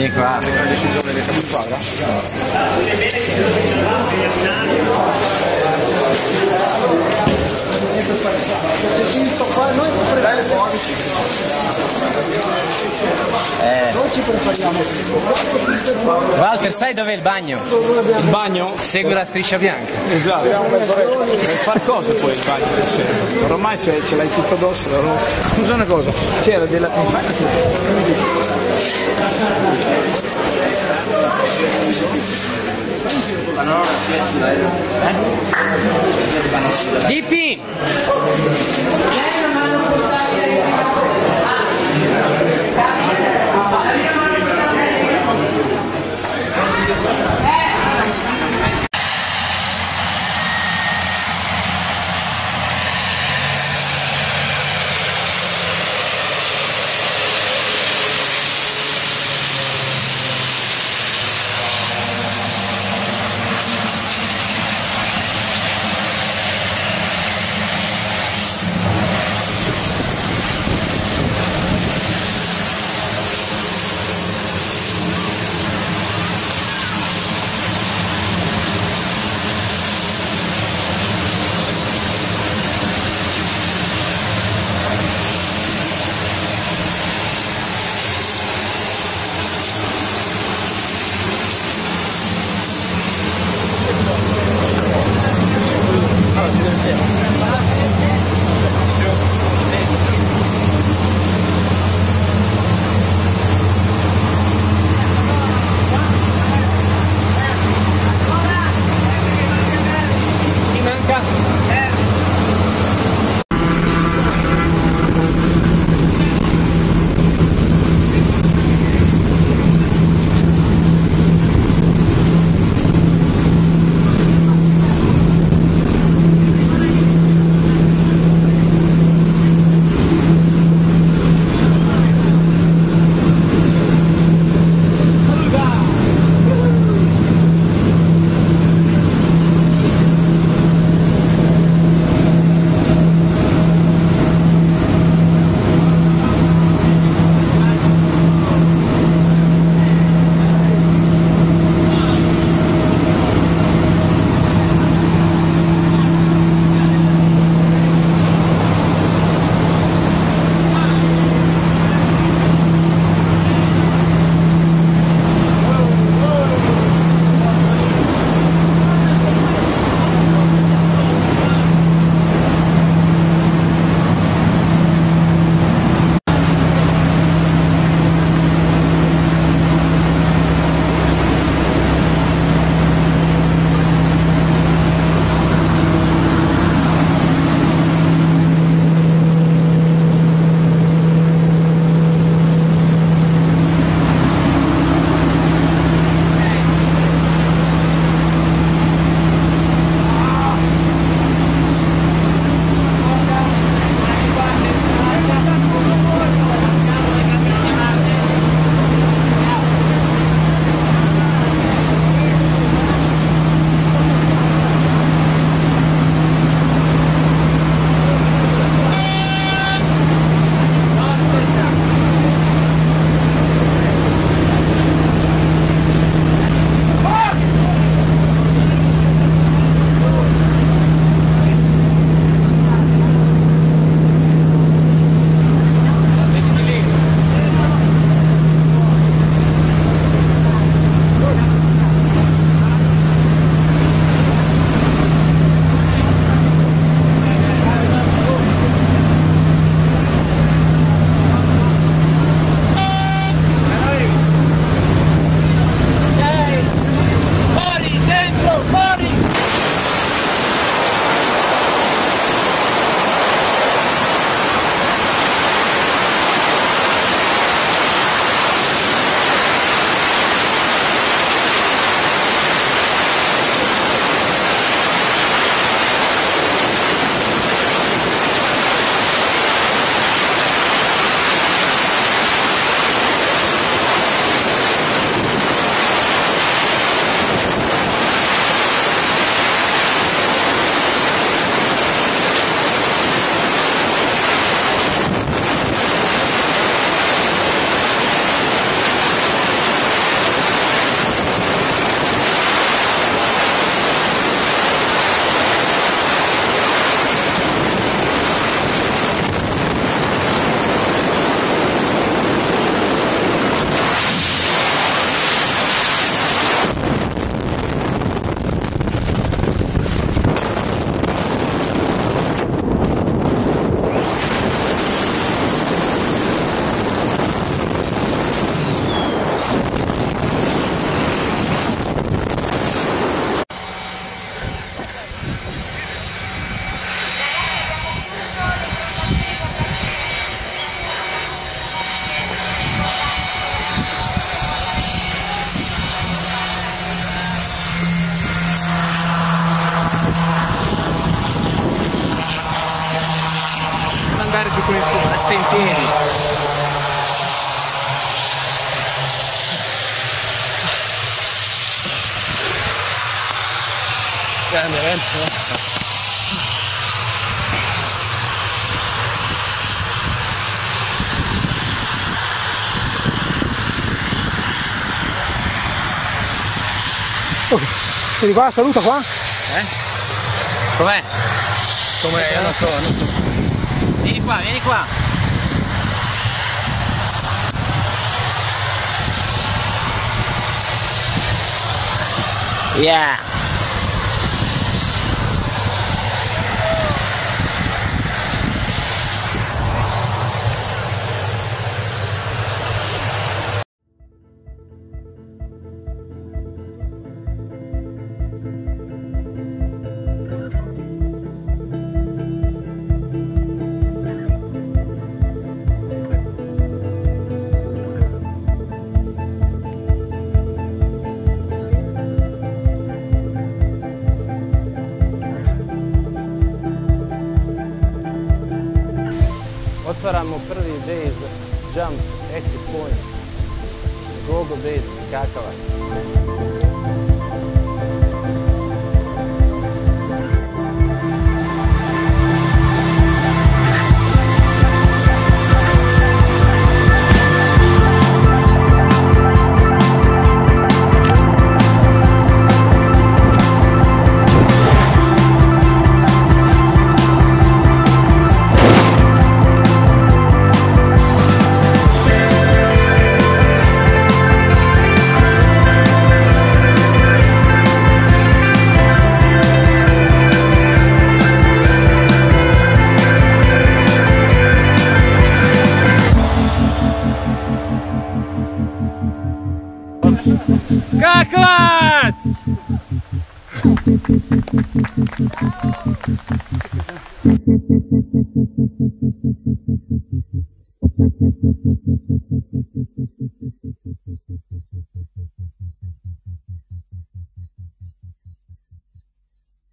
Vieni qua. Eh. Walter, sai dov'è il bagno? Il bagno? Segui la striscia bianca. Esatto. Per far cosa poi il bagno di sera? Ormai ce, ce l'hai tutto addosso. Scusa una cosa, c'era della. ディーピン testa in piedi. Grande, grande. Ok, Vieni qua, saluta qua. Eh? Com'è? Com'è? Non so, non so. Vieni qua, vieni qua. Yeah. Otvaramo prvi vez jump exit point. Gogo bed skakavac. Kaklat! Thank